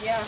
Yeah.